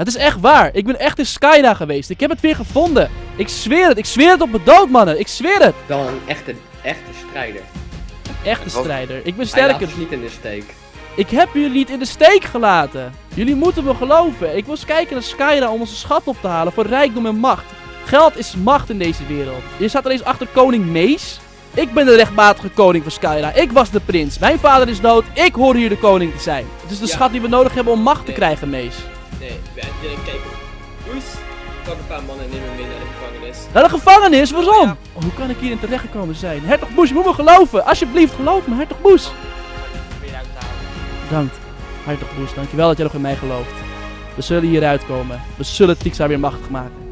Het is echt waar. Ik ben echt in Skyra geweest. Ik heb het weer gevonden. Ik zweer het. Ik zweer het op mijn dood, mannen. Ik zweer het. Wel een echte, echte strijder. Echte Wat? strijder. Ik ben Hij sterker. ons niet in de steek. Ik heb jullie niet in de steek gelaten. Jullie moeten me geloven. Ik was kijken naar Skyra om onze schat op te halen voor rijkdom en macht. Geld is macht in deze wereld. Je staat er eens achter koning Mees. Ik ben de rechtmatige koning van Skyra. Ik was de prins. Mijn vader is dood. Ik hoor hier de koning te zijn. Het is de Ja. schat die we nodig hebben om macht te krijgen, Mees. Nee, we- eh, kijk. Oes, pak een paar mannen en neem hem mee naar de gevangenis. Naar de gevangenis? Waarom? Oh, hoe kan ik hierin terechtgekomen zijn? Hertog Boes, je moet me geloven. Alsjeblieft, geloof me, Hertog Boes. Bedankt, Hertog Boes. Dankjewel dat jij nog in mij gelooft. We zullen hieruit komen. We zullen Tixa weer machtig maken.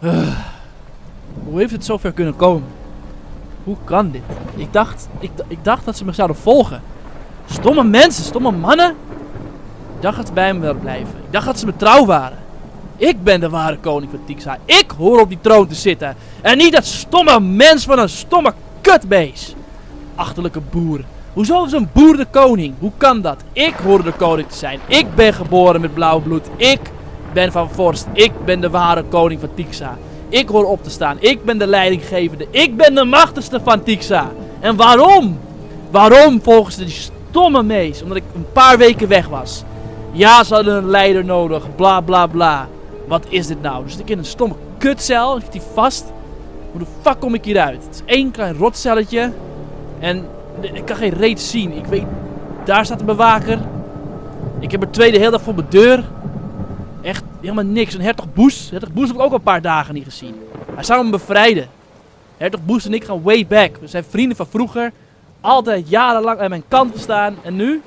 Uh, hoe heeft het zover kunnen komen? Hoe kan dit? Ik dacht, ik, ik dacht dat ze me zouden volgen. Stomme mensen, stomme mannen. Ik dacht dat ze bij me wilden blijven. Ik dacht dat ze me trouw waren. Ik ben de ware koning van Tixa. Ik hoor op die troon te zitten. En niet dat stomme mens van een stomme kutbeest. Achterlijke boer. Hoezo is een boer de koning? Hoe kan dat? Ik hoor de koning te zijn. Ik ben geboren met blauw bloed. Ik ben van vorst. Ik ben de ware koning van Tixa. Ik hoor op te staan. Ik ben de leidinggevende. Ik ben de machtigste van Tixa. En waarom? Waarom volgens die stomme mees? Omdat ik een paar weken weg was. Ja, ze hadden een leider nodig. Bla bla bla. Wat is dit nou? Dus ik in een stomme kutcel. Ik zit hier vast. Hoe de fuck kom ik hieruit? Het is één klein rotcelletje. En ik kan geen reet zien. Ik weet... Daar staat een bewaker. Ik heb er twee de hele dag voor mijn deur. Echt helemaal niks. Een hertog Boes. Hertog Boes heb ik ook al een paar dagen niet gezien. Hij zou me bevrijden. Hertog Boes en ik gaan way back. We zijn vrienden van vroeger. Altijd jarenlang aan mijn kant gestaan. En nu?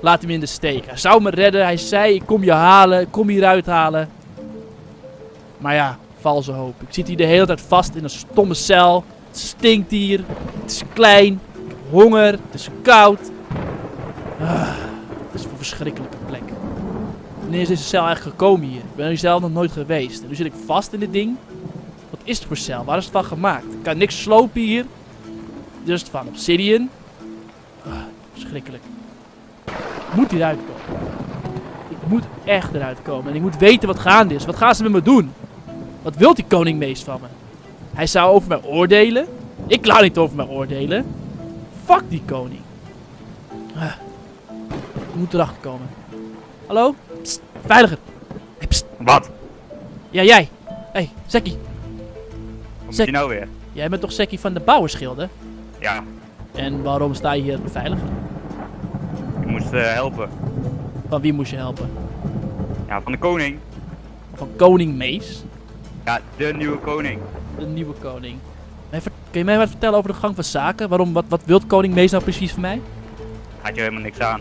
Laat hem in de steek. Hij zou me redden. Hij zei, ik kom je halen. Ik kom hieruit halen. Maar ja, valse hoop. Ik zit hier de hele tijd vast in een stomme cel. Het stinkt hier. Het is klein. Ik heb honger. Het is koud. Ah, het is plek. Wanneer is deze cel eigenlijk gekomen hier? Ik ben hier zelf nog nooit geweest. En nu zit ik vast in dit ding. Wat is het voor cel? Waar is het van gemaakt? Ik kan niks slopen hier. Is het van obsidian. Ah, verschrikkelijk. Ik moet hieruit komen. Ik moet echt eruit komen. En ik moet weten wat gaande is. Wat gaan ze met me doen? Wat wil die koning meest van me? Hij zou over mij oordelen. Ik laat niet over mij oordelen. Fuck die koning. Ah. Ik moet erachter komen. Hallo? Psst, veiliger. Hey. Wat? Ja, jij. hey, Sekkie. Wat moet je nou weer? Jij bent toch Sekkie van de bouwerschilden? Ja, En waarom sta je hier veiliger? ik moest eh, helpen. Van wie moest je helpen? Ja, van de koning. Van koning Mees? Ja, de nieuwe koning. De nieuwe koning. Kun je mij wat vertellen over de gang van zaken? Waarom, wat, wat wil koning Mees nou precies van mij? Gaat je helemaal niks aan.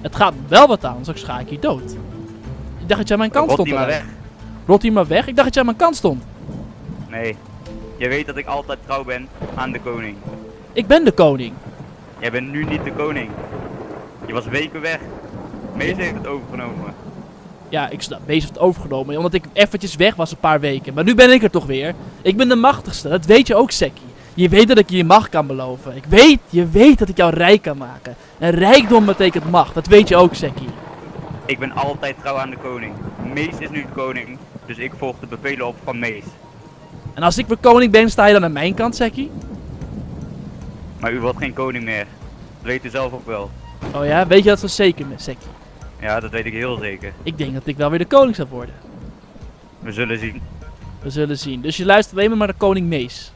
Het gaat wel wat aan, anders ga ik hier dood. Ik dacht dat jij aan mijn kant Rot stond. die maar weg. Rot die maar weg? Ik dacht dat jij aan mijn kant stond. Nee. Je weet dat ik altijd trouw ben aan de koning. Ik ben de koning. Jij bent nu niet de koning. Je was weken weg. Mees heeft het overgenomen. Ja, ik sta bezig het overgenomen. Omdat ik eventjes weg was een paar weken. Maar nu ben ik er toch weer. Ik ben de machtigste. Dat weet je ook, Sekkie. Je weet dat ik je je macht kan beloven. Ik weet, je weet dat ik jou rijk kan maken. En rijkdom betekent macht. Dat weet je ook, Sekkie. Ik ben altijd trouw aan de koning. Mees is nu de koning. Dus ik volg de bevelen op van Mees. En als ik weer koning ben, sta je dan aan mijn kant, Sekkie? Maar u wordt geen koning meer. Dat weet u zelf ook wel. Oh ja, weet je dat zo zeker, Sekkie? Ja, dat weet ik heel zeker. Ik denk dat ik wel weer de koning zou worden. We zullen zien. We zullen zien. Dus je luistert alleen maar naar de koning Mees.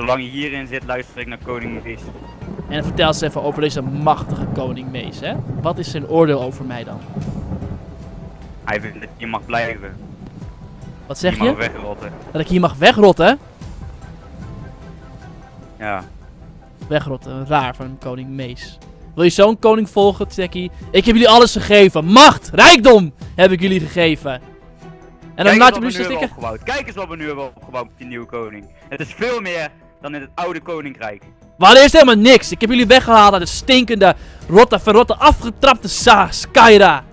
Zolang je hierin zit, luister ik naar koning Mees. En vertel eens even over deze machtige koning Mees, hè? Wat is zijn oordeel over mij dan? Hij vindt dat je mag blijven. Wat zeg je mag je? wegrotten. Dat ik hier mag wegrotten? Ja. Wegrotten, raar van koning Mees. Wil je zo'n koning volgen, Tekkie? Ik heb jullie alles gegeven. Macht, rijkdom heb ik jullie gegeven. En dan laat je me nu stikken. Kijk eens wat we nu hebben opgebouwd met die nieuwe koning. Het is veel meer dan in het oude koninkrijk. We hadden eerst helemaal niks. Ik heb jullie weggehaald uit de stinkende, rotte, verrotte, afgetrapte Sa Skyra.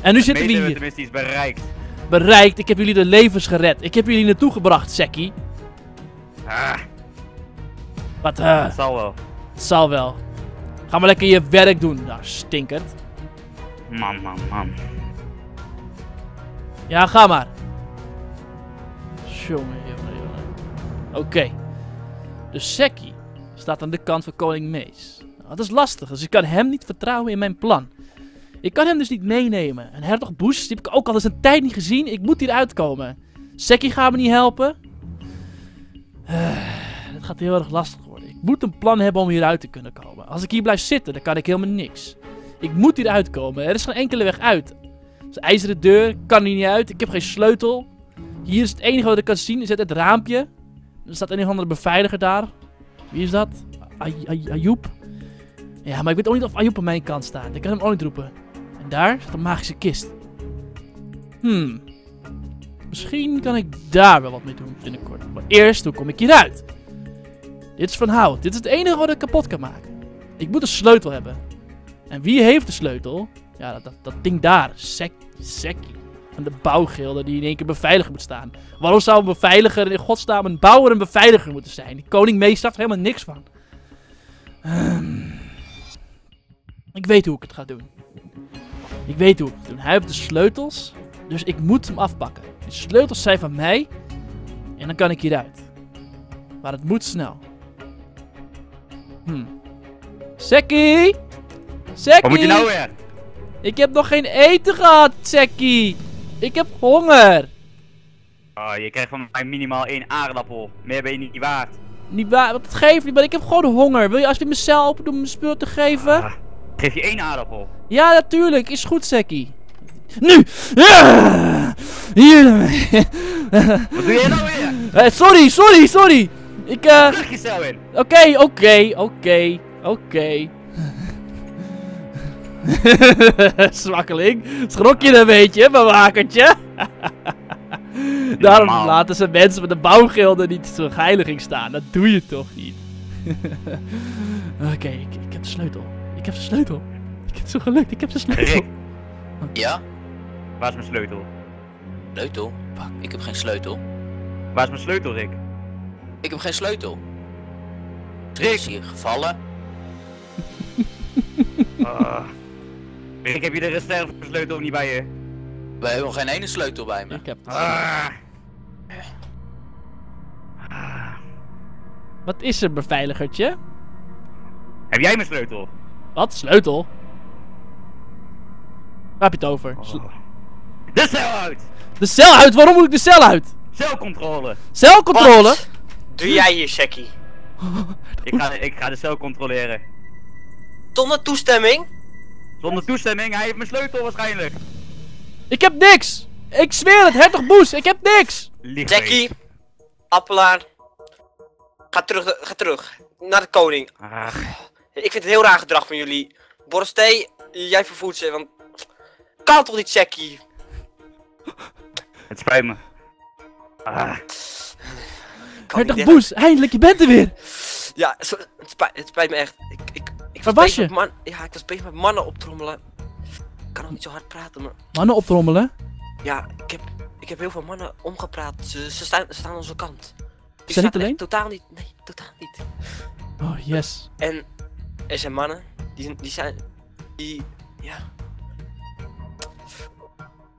En nu zitten we hier. tenminste iets bereikt. Bereikt. Ik heb jullie de levens gered. Ik heb jullie naartoe gebracht, Sekkie. Ah, Wat, eh, dat zal wel. het zal wel. Ga maar lekker je werk doen. Nou, stinkert. Man, man, man. Ja, ga maar. Jongen, jongen, jongen. Oké. Dus Seki staat aan de kant van koning Mees. Nou, dat is lastig, dus ik kan hem niet vertrouwen in mijn plan. Ik kan hem dus niet meenemen. En hertog Bush, die heb ik ook al eens een tijd niet gezien. Ik moet hier uitkomen. Seki gaat me niet helpen. Eh, Het gaat heel erg lastig worden. Ik moet een plan hebben om hieruit te kunnen komen. Als ik hier blijf zitten, dan kan ik helemaal niks. Ik moet hier uitkomen. Er is geen enkele weg uit. Een ijzeren deur, kan hier niet uit. Ik heb geen sleutel. Hier is het enige wat ik kan zien, is het raampje. Er staat een of andere beveiliger daar. Wie is dat? Ay Ay Ayoub? Ja, maar ik weet ook niet of Ayoub aan mijn kant staat. Ik kan hem ook niet roepen. En daar staat een magische kist. Hmm. Misschien kan ik daar wel wat mee doen binnenkort. Maar eerst, hoe kom ik hieruit? Dit is van hout. Dit is het enige wat ik kapot kan maken. Ik moet een sleutel hebben. En wie heeft de sleutel? Ja, dat, dat, dat ding daar. Sek, Sekkie. Van de bouwgilde die in één keer beveiliger moet staan. Waarom zou een beveiliger in godsnaam een bouwer en beveiliger moeten zijn? Die koning meester er helemaal niks van. Ehm. ik weet hoe ik het ga doen. Ik weet hoe ik het ga doen. Hij heeft de sleutels. Dus ik moet hem afpakken. De sleutels zijn van mij. En dan kan ik hieruit. Maar het moet snel. Hm. Sekkie! Sekkie! Wat moet je nou weer? Ik heb nog geen eten gehad, Sekkie! Ik heb honger! Oh, je krijgt van mij minimaal één aardappel. Meer ben je niet waard. Niet waar, wat geef niet, maar ik heb gewoon honger. Wil je alsjeblieft mijn cel open doen om mijn spul te geven? Ah, geef je één aardappel. Ja, natuurlijk. Is goed, Sekkie. Nu! Ja! Hier. Wat doe je nou weer? Eh, sorry, sorry, sorry! Ik, eh... Terug je cel in. Oké, oké, oké, oké. Zwakkeling. Schrok je een beetje, bewakertje? Daarom Normaal. laten ze mensen met de bouwgilde niet zo'n heiliging staan. Dat doe je toch niet? Oké, ik, ik heb de sleutel. Ik heb de sleutel. Ik heb het zo gelukt, ik heb de sleutel. Rick, Ja? waar is mijn sleutel? Sleutel? Fuck, ik heb geen sleutel. Waar is mijn sleutel, Rick? Ik heb geen sleutel. Er Rick! is hier gevallen. Ah. Rick, heb je de reservesleutel niet bij je? We hebben geen ene sleutel bij me. Ik heb het. Ah. Wat is er, beveiligertje? Heb jij mijn sleutel? Wat? Sleutel? Waar heb je het over? Sle- Oh. De cel uit! De cel uit? Waarom moet ik de cel uit? Celcontrole! Celcontrole? Wat doe jij hier, Sekkie? Ik ga, ik ga de cel controleren. Zonder toestemming? Zonder toestemming, hij heeft mijn sleutel waarschijnlijk. Ik heb niks! Ik zweer het, hertog Boes, ik heb niks! Jackie, Appelaar, ga terug, ga terug naar de koning. Ah, Ik vind het heel raar gedrag van jullie. Borstee, jij vervoert ze, want... Kan toch niet, Jackie? het spijt me. Ah, hertog Boes, eindelijk, je bent er weer! Ja, het, spijt, het spijt me echt. Ik Waar was je? Man, ja, ik was bezig met mannen optrommelen. Ik kan nog niet zo hard praten, maar... Mannen optrommelen. Ja, ik heb, ik heb heel veel mannen omgepraat. Ze, ze, staan, ze staan aan onze kant. Die niet staan echt alleen? Totaal niet. Nee, totaal niet. Oh, yes. En er zijn mannen, die, zijn- die zijn, die, ja,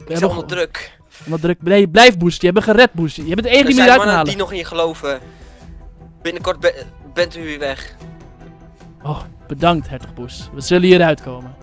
die zijn onder druk. Wat druk. Nee, blijf Boes, je hebt gered Boes. Je bent de enige Er die zijn eruit kan mannen die halen. nog in je geloven. Binnenkort be- bent u weer weg. Oh, bedankt hertog Boes. We zullen hieruit komen.